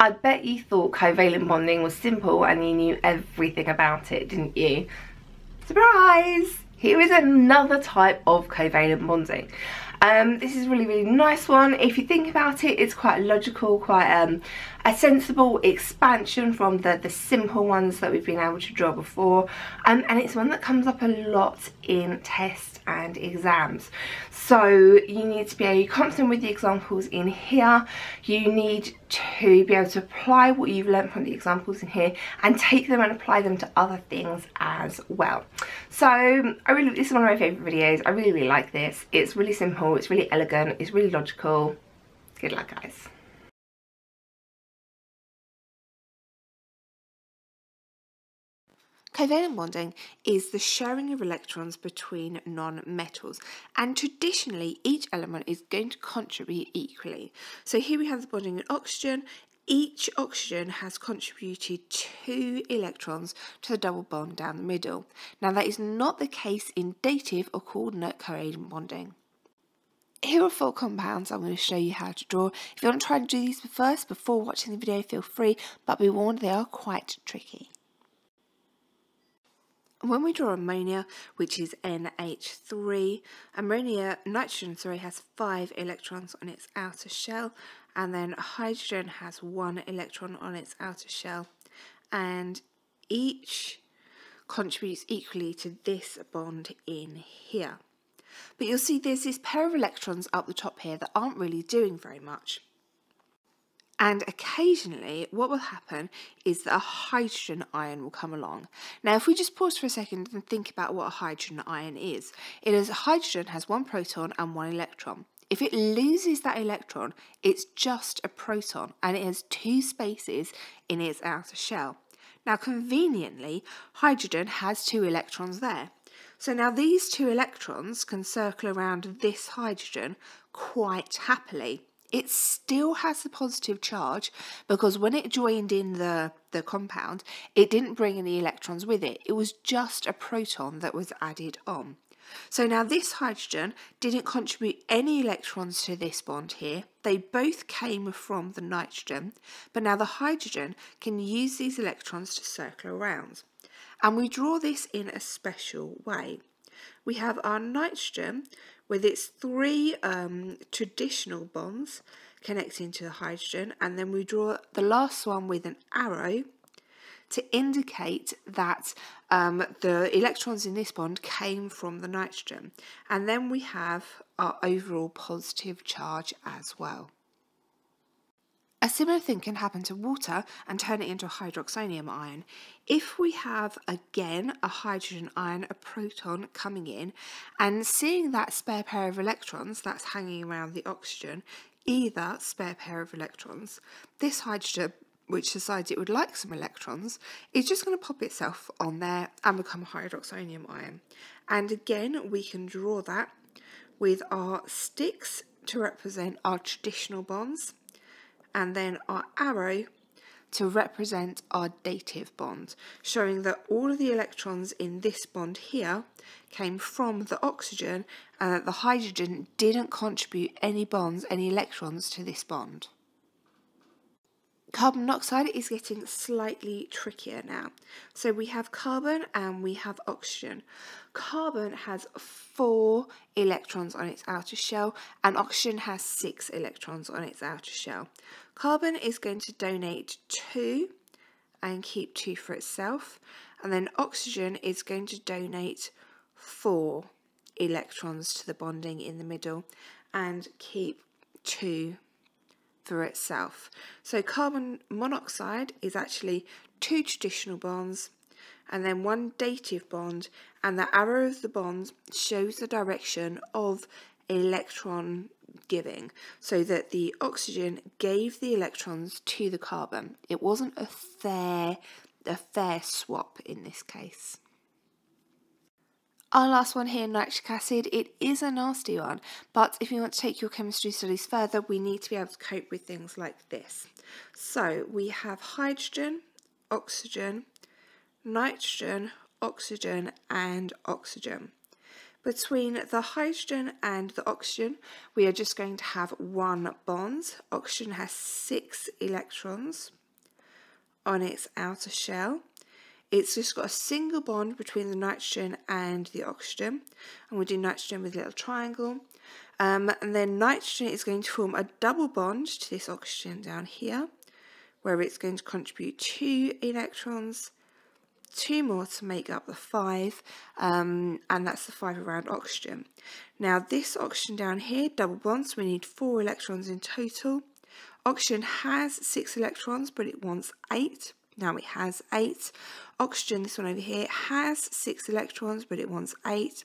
I bet you thought covalent bonding was simple and you knew everything about it, didn't you? Surprise! Here is another type of covalent bonding. Um, this is really, really nice one. If you think about it, it's quite logical, quite um, a sensible expansion from the, the simple ones that we've been able to draw before. Um, and it's one that comes up a lot in tests and exams. So you need to be confident with the examples in here. You need to be able to apply what you've learned from the examples in here and take them and apply them to other things as well. So I really, this is one of my favourite videos. I really, really like this. It's really simple, it's really elegant, it's really logical. Good luck guys. Covalent bonding is the sharing of electrons between non-metals and traditionally each element is going to contribute equally. So here we have the bonding in oxygen. Each oxygen has contributed two electrons to the double bond down the middle. Now that is not the case in dative or coordinate covalent bonding. Here are four compounds I'm going to show you how to draw. If you want to try and do these first before watching the video, feel free, but be warned they are quite tricky. When we draw ammonia, which is NH3, ammonia, nitrogen, sorry, has five electrons on its outer shell, and then hydrogen has one electron on its outer shell, and each contributes equally to this bond in here. But you'll see there's this pair of electrons up the top here that aren't really doing very much. And occasionally, what will happen is that a hydrogen ion will come along. Now, if we just pause for a second and think about what a hydrogen ion is, it is hydrogen has one proton and one electron. If it loses that electron, it's just a proton and it has two spaces in its outer shell. Now, conveniently, hydrogen has two electrons there. So now these two electrons can circle around this hydrogen quite happily it still has the positive charge because when it joined in the, the compound, it didn't bring any electrons with it. It was just a proton that was added on. So now this hydrogen didn't contribute any electrons to this bond here. They both came from the nitrogen, but now the hydrogen can use these electrons to circle around. And we draw this in a special way. We have our nitrogen, with its three um, traditional bonds connecting to the hydrogen and then we draw the last one with an arrow to indicate that um, the electrons in this bond came from the nitrogen and then we have our overall positive charge as well. A similar thing can happen to water and turn it into a hydroxonium ion. If we have again a hydrogen ion, a proton coming in, and seeing that spare pair of electrons that's hanging around the oxygen, either spare pair of electrons, this hydrogen which decides it would like some electrons, is just going to pop itself on there and become a hydroxonium ion. And again, we can draw that with our sticks to represent our traditional bonds and then our arrow to represent our dative bond, showing that all of the electrons in this bond here came from the oxygen and that the hydrogen didn't contribute any bonds, any electrons to this bond. Carbon monoxide is getting slightly trickier now. So we have carbon and we have oxygen. Carbon has four electrons on its outer shell and oxygen has six electrons on its outer shell. Carbon is going to donate two and keep two for itself and then oxygen is going to donate four electrons to the bonding in the middle and keep two for itself. So carbon monoxide is actually two traditional bonds and then one dative bond and the arrow of the bond shows the direction of electron giving so that the oxygen gave the electrons to the carbon. It wasn't a fair a fair swap in this case. Our last one here, nitric acid, it is a nasty one, but if you want to take your chemistry studies further, we need to be able to cope with things like this. So we have hydrogen, oxygen, nitrogen, oxygen, and oxygen. Between the hydrogen and the oxygen, we are just going to have one bond. Oxygen has six electrons on its outer shell. It's just got a single bond between the nitrogen and the oxygen. And we'll do nitrogen with a little triangle. Um, and then nitrogen is going to form a double bond to this oxygen down here, where it's going to contribute two electrons two more to make up the five, um, and that's the five around oxygen. Now this oxygen down here, double bonds, we need four electrons in total. Oxygen has six electrons, but it wants eight. Now it has eight. Oxygen, this one over here, has six electrons, but it wants eight.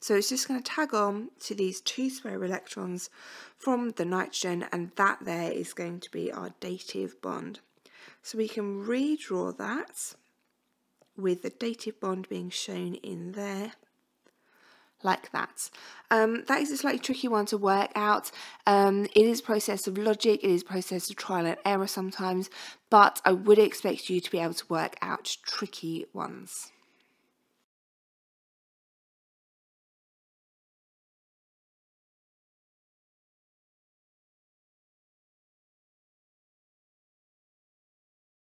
So it's just going to tag on to these two spare electrons from the nitrogen, and that there is going to be our dative bond. So we can redraw that with the dative bond being shown in there like that. Um, that is a slightly tricky one to work out. Um, it is process of logic, it is process of trial and error sometimes, but I would expect you to be able to work out tricky ones.